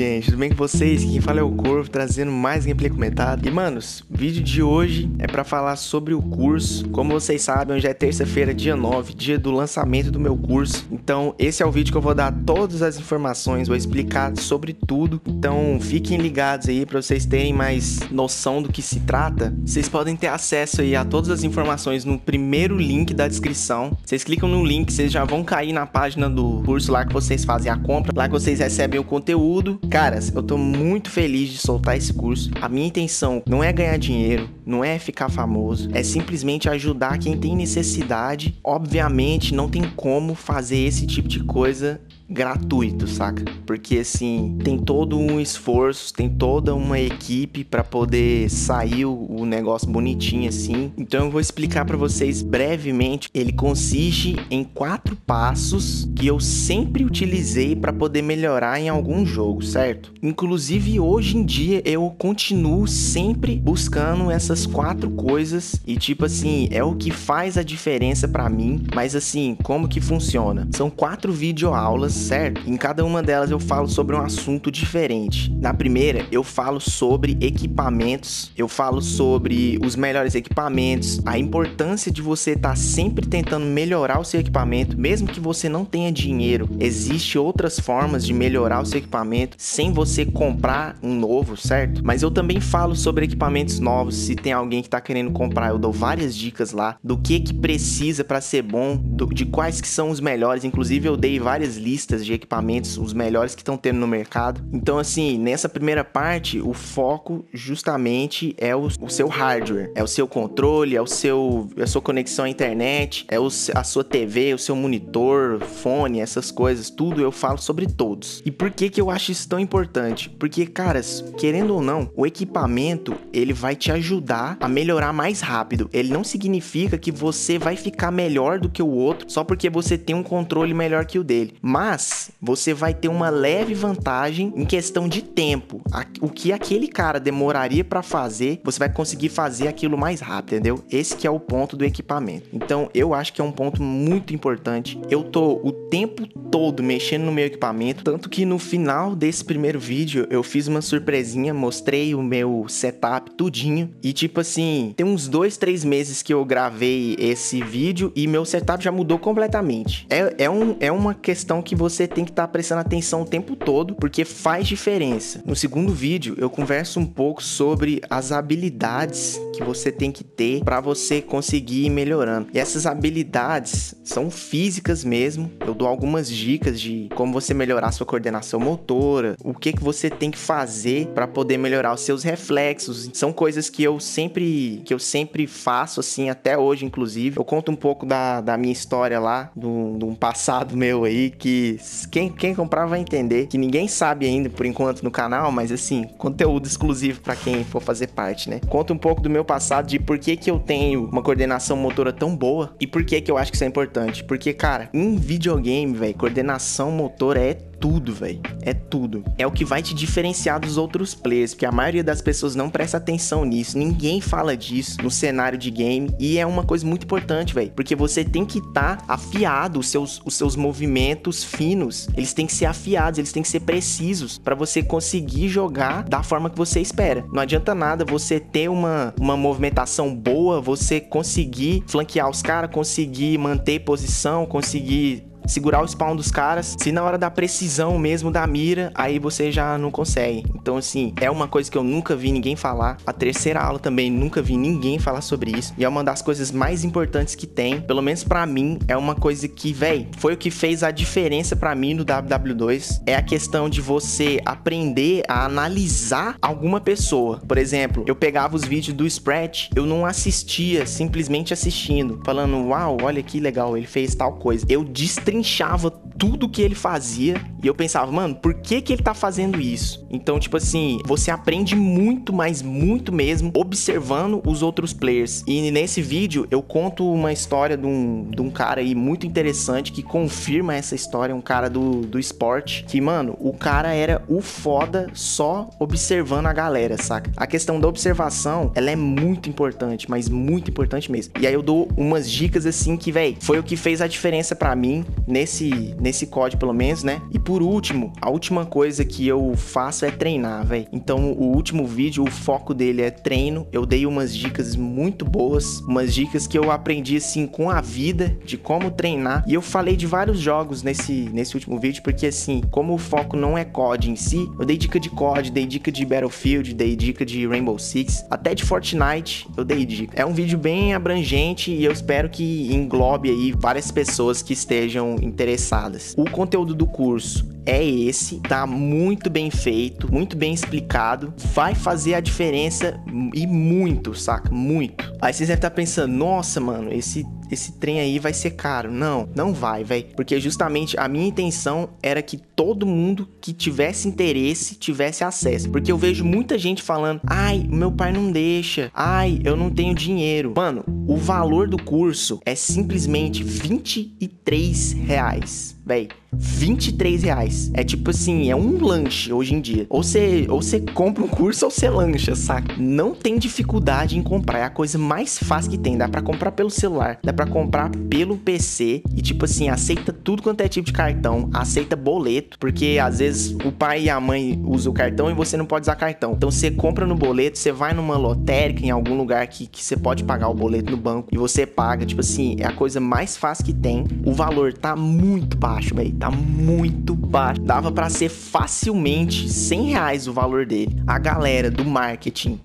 gente? Tudo bem com vocês? Quem fala é o Corvo, trazendo mais gameplay comentado. E, manos, vídeo de hoje é para falar sobre o curso. Como vocês sabem, hoje é terça-feira, dia 9, dia do lançamento do meu curso. Então, esse é o vídeo que eu vou dar todas as informações, vou explicar sobre tudo. Então, fiquem ligados aí para vocês terem mais noção do que se trata. Vocês podem ter acesso aí a todas as informações no primeiro link da descrição. Vocês clicam no link, vocês já vão cair na página do curso lá que vocês fazem a compra, lá que vocês recebem o conteúdo. Caras, eu tô muito feliz de soltar esse curso. A minha intenção não é ganhar dinheiro, não é ficar famoso, é simplesmente ajudar quem tem necessidade. Obviamente, não tem como fazer esse tipo de coisa gratuito, saca? Porque assim, tem todo um esforço, tem toda uma equipe para poder sair o, negócio bonitinho assim. Então eu vou explicar para vocês brevemente. Ele consiste em quatro passos que eu sempre utilizei para poder melhorar em algum jogo, certo? Inclusive hoje em dia eu continuo sempre buscando essas quatro coisas e tipo assim, é o que faz a diferença para mim, mas assim, como que funciona? São quatro videoaulas certo? Em cada uma delas eu falo sobre um assunto diferente. Na primeira, eu falo sobre equipamentos, eu falo sobre os melhores equipamentos, a importância de você estar tá sempre tentando melhorar o seu equipamento, mesmo que você não tenha dinheiro. Existem outras formas de melhorar o seu equipamento sem você comprar um novo, certo? Mas eu também falo sobre equipamentos novos. Se tem alguém que está querendo comprar, eu dou várias dicas lá do que que precisa para ser bom, do, de quais que são os melhores. Inclusive eu dei várias listas de equipamentos, os melhores que estão tendo no mercado. Então, assim, nessa primeira parte, o foco justamente é o, o seu hardware, é o seu controle, é o seu, a sua conexão à internet, é o, a sua TV, o seu monitor, fone, essas coisas, tudo eu falo sobre todos. E por que que eu acho isso tão importante? Porque, caras, querendo ou não, o equipamento ele vai te ajudar a melhorar mais rápido. Ele não significa que você vai ficar melhor do que o outro só porque você tem um controle melhor que o dele. Mas mas você vai ter uma leve vantagem em questão de tempo. O que aquele cara demoraria para fazer, você vai conseguir fazer aquilo mais rápido, entendeu? Esse que é o ponto do equipamento. Então, eu acho que é um ponto muito importante. Eu tô o tempo todo mexendo no meu equipamento, tanto que no final desse primeiro vídeo eu fiz uma surpresinha, mostrei o meu setup tudinho e tipo assim, tem uns dois, três meses que eu gravei esse vídeo e meu setup já mudou completamente. É, é, um, é uma questão que você tem que estar tá prestando atenção o tempo todo, porque faz diferença. No segundo vídeo, eu converso um pouco sobre as habilidades que você tem que ter para você conseguir ir melhorando. E essas habilidades são físicas mesmo. Eu dou algumas dicas de como você melhorar sua coordenação motora, o que que você tem que fazer para poder melhorar os seus reflexos. São coisas que eu sempre que eu sempre faço assim até hoje, inclusive. Eu conto um pouco da, da minha história lá, de um passado meu aí que quem, quem comprar vai entender que ninguém sabe ainda por enquanto no canal, mas assim, conteúdo exclusivo para quem for fazer parte, né? Conta um pouco do meu passado de por que que eu tenho uma coordenação motora tão boa e por que que eu acho que isso é importante. Porque, cara, em videogame, velho, coordenação motora é tudo, velho. É tudo. É o que vai te diferenciar dos outros players, porque a maioria das pessoas não presta atenção nisso. Ninguém fala disso no cenário de game e é uma coisa muito importante, velho, porque você tem que estar tá afiado, os seus, os seus movimentos finos, eles têm que ser afiados, eles têm que ser precisos para você conseguir jogar da forma que você espera. Não adianta nada você ter uma, uma movimentação boa, você conseguir flanquear os caras, conseguir manter posição, conseguir segurar o spawn dos caras. Se na hora da precisão mesmo da mira, aí você já não consegue. Então, assim, é uma coisa que eu nunca vi ninguém falar. A terceira aula também nunca vi ninguém falar sobre isso. E é uma das coisas mais importantes que tem, pelo menos para mim, é uma coisa que, véi, foi o que fez a diferença para mim no WW2. É a questão de você aprender a analisar alguma pessoa. Por exemplo, eu pegava os vídeos do Spread, eu não assistia simplesmente assistindo, falando, uau, olha que legal, ele fez tal coisa. Eu destrinchava destrinchava tudo que ele fazia e eu pensava, mano, por que que ele tá fazendo isso? Então, tipo assim, você aprende muito, mas muito mesmo, observando os outros players. E nesse vídeo eu conto uma história de um, de um cara aí muito interessante que confirma essa história, um cara do, do esporte, que, mano, o cara era o foda só observando a galera, saca? A questão da observação, ela é muito importante, mas muito importante mesmo. E aí eu dou umas dicas assim que, velho, foi o que fez a diferença para mim nesse, nesse COD, pelo menos, né? E por último, a última coisa que eu faço é treinar, velho. Então, o último vídeo, o foco dele é treino. Eu dei umas dicas muito boas, umas dicas que eu aprendi assim com a vida de como treinar. E eu falei de vários jogos nesse, nesse último vídeo, porque assim, como o foco não é COD em si, eu dei dica de COD, dei dica de Battlefield, dei dica de Rainbow Six, até de Fortnite eu dei dica. É um vídeo bem abrangente e eu espero que englobe aí várias pessoas que estejam interessadas. O conteúdo do curso é esse, tá muito bem feito, muito bem explicado, vai fazer a diferença e muito, saca? Muito. Aí vocês devem estar pensando, nossa, mano, esse esse trem aí vai ser caro. Não, não vai, velho. Porque justamente a minha intenção era que todo mundo que tivesse interesse tivesse acesso. Porque eu vejo muita gente falando: ai, meu pai não deixa, ai, eu não tenho dinheiro. Mano, o valor do curso é simplesmente 23 reais, velho. 23 reais. É tipo assim, é um lanche hoje em dia. Ou você, ou compra um curso ou você lancha, saca? Não tem dificuldade em comprar. É a coisa mais fácil que tem. Dá para comprar pelo celular, dá para comprar pelo PC. E tipo assim, aceita tudo quanto é tipo de cartão. Aceita boleto. Porque às vezes o pai e a mãe usam o cartão e você não pode usar cartão. Então você compra no boleto, você vai numa lotérica, em algum lugar que, que você pode pagar o boleto no banco. E você paga. Tipo assim, é a coisa mais fácil que tem. O valor tá muito baixo, velho tá muito baixo. Dava para ser facilmente 100 reais o valor dele. A galera do marketing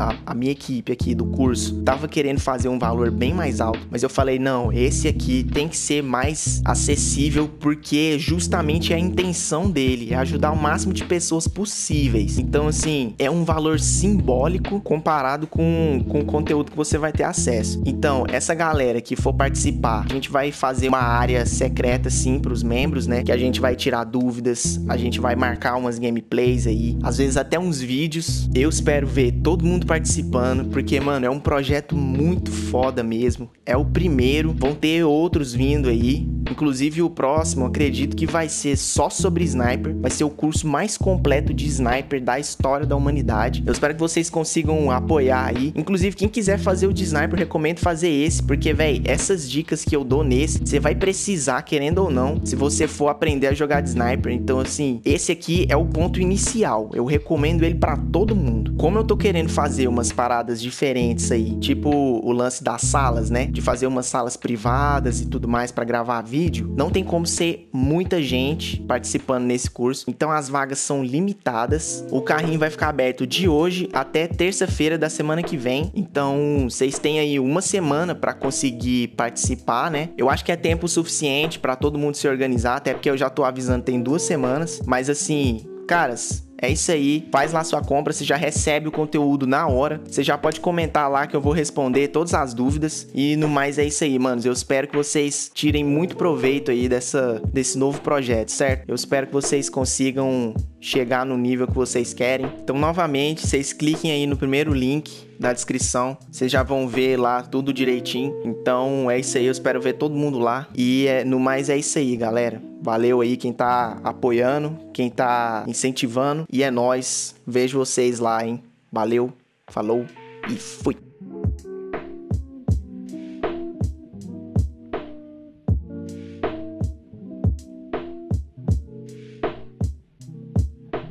a, a, minha equipe aqui do curso tava querendo fazer um valor bem mais alto, mas eu falei: não, esse aqui tem que ser mais acessível porque justamente é a intenção dele, é ajudar o máximo de pessoas possíveis. Então, assim, é um valor simbólico comparado com, com o conteúdo que você vai ter acesso. Então, essa galera que for participar, a gente vai fazer uma área secreta, sim, para os membros, né? Que a gente vai tirar dúvidas, a gente vai marcar umas gameplays aí, às vezes até uns vídeos. Eu espero ver todo mundo participando, porque, mano, é um projeto muito foda mesmo. É o primeiro, vão ter outros vindo aí. Inclusive o próximo, acredito que vai ser só sobre sniper, vai ser o curso mais completo de sniper da história da humanidade. Eu espero que vocês consigam apoiar aí. Inclusive, quem quiser fazer o de sniper, recomendo fazer esse, porque, velho, essas dicas que eu dou nesse, você vai precisar, querendo ou não, se você for aprender a jogar de sniper. Então, assim, esse aqui é o ponto inicial. Eu recomendo ele para todo mundo. Como eu tô querendo fazer umas paradas diferentes aí, tipo o lance das salas, né? De fazer umas salas privadas e tudo mais para gravar vídeo, não tem como ser muita gente participando nesse curso. Então as vagas são limitadas. O carrinho vai ficar aberto de hoje até terça-feira da semana que vem. Então vocês têm aí uma semana para conseguir participar, né? Eu acho que é tempo suficiente para todo mundo se organizar, até porque eu já tô avisando tem duas semanas. Mas assim, caras, é isso aí, faz lá sua compra, você já recebe o conteúdo na hora. Você já pode comentar lá que eu vou responder todas as dúvidas. E no mais é isso aí, manos. Eu espero que vocês tirem muito proveito aí dessa, desse novo projeto, certo? Eu espero que vocês consigam chegar no nível que vocês querem. Então, novamente, vocês cliquem aí no primeiro link da descrição. Vocês já vão ver lá tudo direitinho. Então, é isso aí. Eu espero ver todo mundo lá. E é, no mais é isso aí, galera. Valeu aí quem tá apoiando, quem tá incentivando. E é nós. Vejo vocês lá, hein? Valeu, falou e fui.